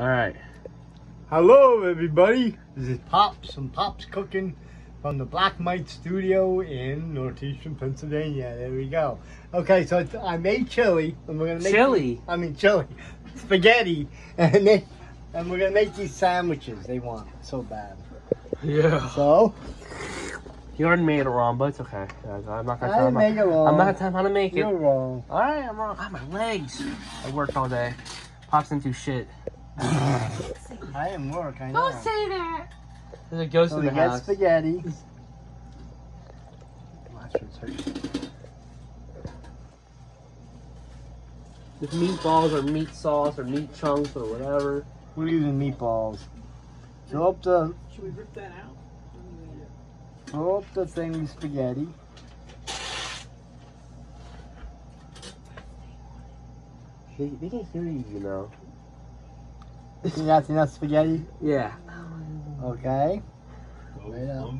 All right. Hello, everybody. This is Pops and Pops Cooking from the Black Mite Studio in Northeastern Pennsylvania. There we go. Okay, so I made chili, and we're gonna make Chili? I mean chili, spaghetti, and then and we're gonna make these sandwiches they want so bad. Yeah. So You already made it wrong, but it's okay. I'm not gonna I tell didn't him. make it wrong. I'm not gonna tell him how to make it. you're wrong. All right, I'm wrong. Ah, my legs. I worked all day. Pops into shit. I didn't work. I know. say that. There's a ghost So in we the got house. spaghetti. Watch what's hurt. With meatballs or meat sauce or meat chunks or whatever. We're using meatballs. Fill up the Should we rip that out? fill up the thing with spaghetti. They, they can hear you, you know. You got enough spaghetti? Yeah. Okay. Right up.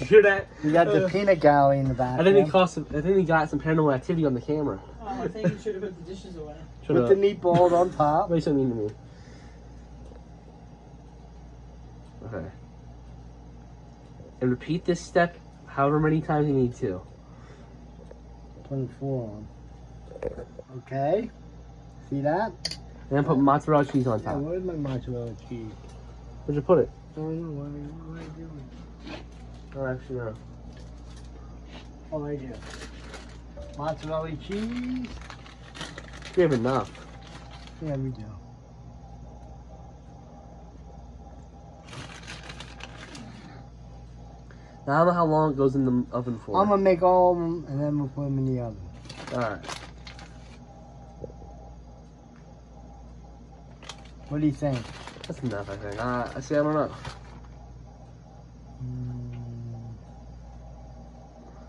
You hear that? You got the Uh, peanut gallery in the back. I think he caused some, I think he got some paranormal activity on the camera. Oh, I think you should have put the dishes away. Shut With the meatballs on top. What are you mean to me? Okay. And repeat this step however many times you need to. 24 on. Okay. See that? And then put mozzarella cheese on Yeah, top. where's my mozzarella cheese? Where'd you put it? I don't know. What are, what are you doing? Oh, actually, no. Oh, right here. Mozzarella cheese. We have enough. Yeah, we do. Now, I don't know how long it goes in the oven for. I'm gonna make all of them and then we'll put them in the oven. Alright. What do you think? That's enough, I think. Uh, I see, I don't know. Mm.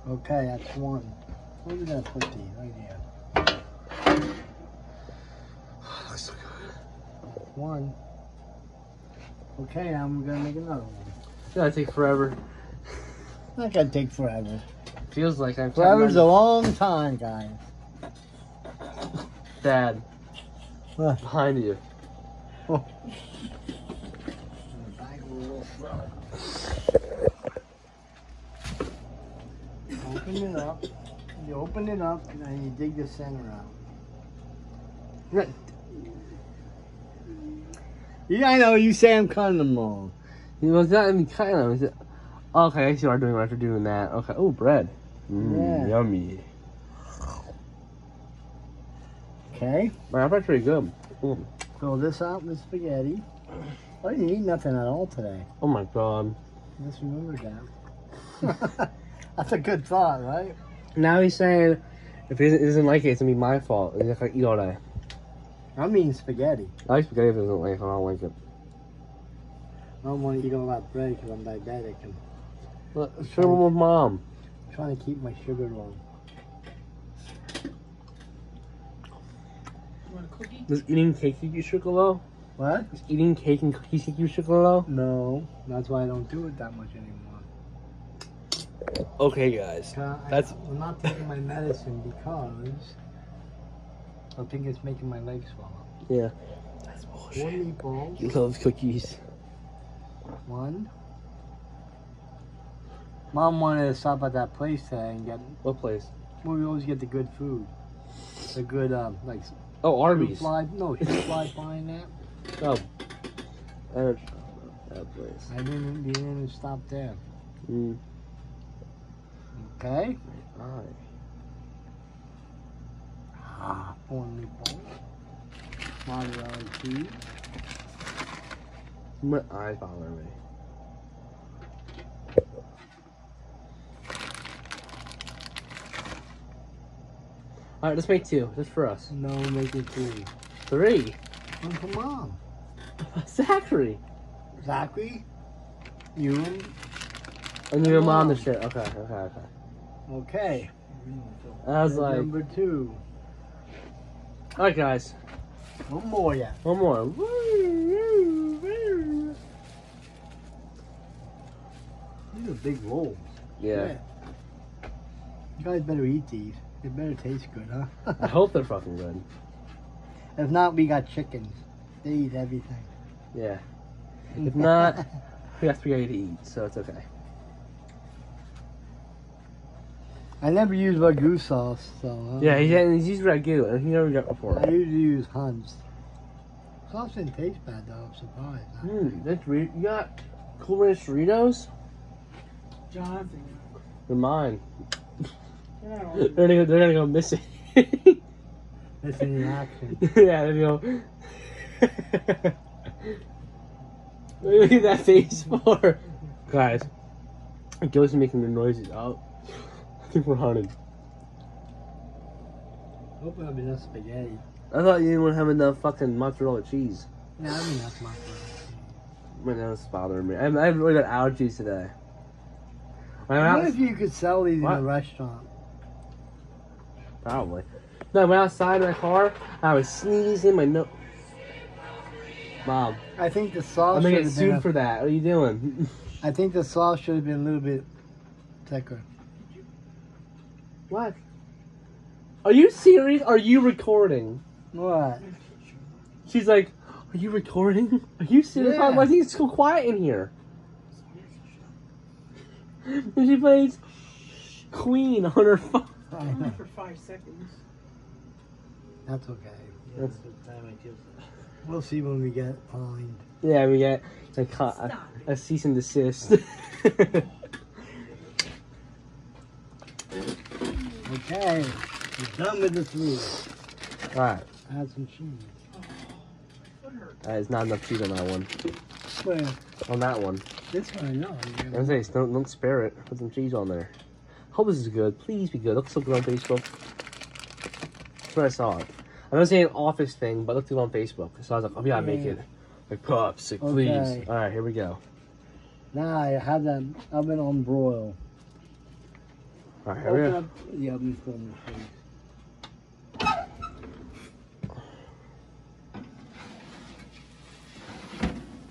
Okay, that's one. Where did I put these? Right here. looks so good. One. Okay, we're gonna make another one. It's gonna take forever. Not gonna take forever. Feels like I'm Forever's a long time, guys. Dad. What? Behind you. Open it up. You open it up and then you dig the center out. Yeah, I know. You say I'm cutting them wrong. You know, it's not even kind of. Is it? Okay, I see what I'm doing after doing that. Okay. Oh, bread. Mmm, Yeah. yummy. Okay. Man, that's pretty good. Mm. Fill this out with spaghetti. I didn't eat nothing at all today. Oh my god. Just remembered that. That's a good thought, right? Now he's saying if he doesn't like it, it's gonna be my fault. He's like, I eat all day. I'm eating spaghetti. I like spaghetti if he doesn't like it. I don't like it. I don't want to eat all that bread because I'm diabetic and Look, Share with mom. I'm trying to keep my sugar low. Want a cookie? Does eating cake make you sugar low? What? Does eating cake and cookies make you sugar low? No, that's why I don't do it that much anymore. Okay, guys. Uh, I- That's- I'm not taking my medicine because I think it's making my legs swell up. Yeah. That's Four bullshit. meatballs. He loves cookies. One. Mom wanted to stop at that place today and get. What place? Well, we always get the good food. The good, um, like Oh, Arby's. fly. No, fruit fly flying that. Oh. That that place. I didn't, we didn't stop there. Mm. Okay. Alright. Ah, four meatballs. Mozzarella cheese. My eyes bother me. Alright, let's make two. Just for us. No, make it three. Three. One for mom. Zachary. Zachary. You and And your mom the shit. Okay, okay, okay. okay. I was like, number two. alright guys. One more, yeah. One more. These are big rolls. Yeah. You guys better eat these. They better taste good, huh? I hope they're fucking good. If not, we got chickens. They eat everything. Yeah. If not, we got spaghetti to eat, so it's okay. I never use ragu sauce, so. uh, Yeah, he's, he's used ragu, and he never got before. I usually use Hunt's. Sauce didn't taste bad though. I'm surprised. Hmm, that's weird. You got Cool Ranch Doritos? Jonathan. They're mine. They're gonna go, they're gonna go missing. It's in the action. yeah, they go. Look at that face for guys. It goes making the noises. Oh, I think we're haunted. Hope I have enough spaghetti. I thought you didn't want to have enough fucking mozzarella cheese. Yeah, I have enough my My nose is bothering me. I have, I have really got allergies today. I'm What out, if you could sell these What? in a restaurant? Probably. No, I went outside in my car. I was sneezing. My nose. Mom, I think the sauce I'm gonna should get have been. sued A, for that. What are you doing? I think the sauce should have been a little bit thicker. what? Are you serious? Are you recording? What? She's like, Are you recording? Are you serious? Yeah. Why is it so quiet in here? And she plays Queen on her phone. I Only know. for five seconds. That's okay. That's- the time I give. We'll see when we get fined. Yeah, we get a, a, Stop. a cease and desist. Okay. We're done with the three. Alright, Add some cheese. Oh, foot hurt. there's not enough cheese on that one. Where? On that one. This one, I know. I was saying, don't, don't spare it. Put some cheese on there. Hope this is good. Please be good. Looks so good on Facebook. That's where I saw it. I'm not saying an office thing, but it looked good on Facebook. So I was like, oh, yeah, I make it. Like, oh, pups, like, please. Okay. Alright, here we go. Now I have that oven on broil. Alright, here we go. up the oven for me, please.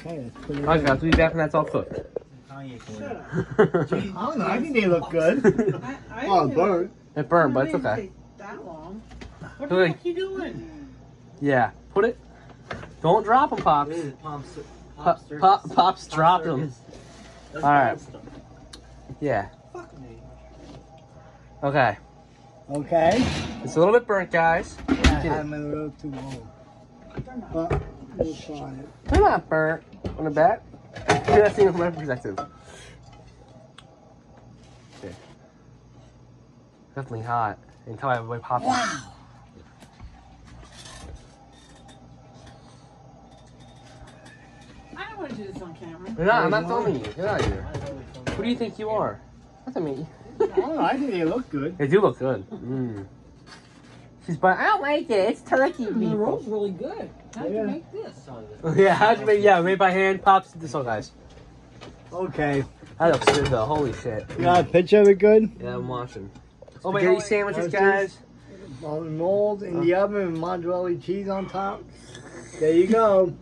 Okay, let's put it Alright, guys, we'll be back when that's all cooked. Shut up. I don't know. I think they look good. I, I oh, didn't- burnt. it burned, but it's okay. take That long. What the Really? heck you doing? Yeah, put it. Don't drop them, Pops. Pops, Pop, pop, Pops dropped them. Alright. Yeah. Fuck me. Okay. Okay. It's a little bit burnt, guys. I Get had it. them a little too long. They're not. But we'll try it. They're not burnt on the back. See, that's from my perspective. Okay. Definitely hot. Until I way pops. Wow. I don't want to do this on camera. You're not, I'm not filming you. Get out of here. Who do you think you are? That's me. I don't know. I think they look good. They do look good. Mm. She's but I don't like it. It's turkey The people. roll's really good. How'd Yeah. you make this? yeah, how'd you make? Yeah, made by hand. Pops this one, guys. Okay. That looks good though. Holy shit. You got a picture of it good? Yeah, I'm watching. Oh, wait, spaghetti wait. sandwiches, guys. On mold in the uh. oven with mozzarella cheese on top. There you go.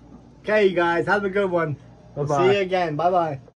Okay, you guys. Have a good one. We'll Bye-bye. see you again. Bye bye.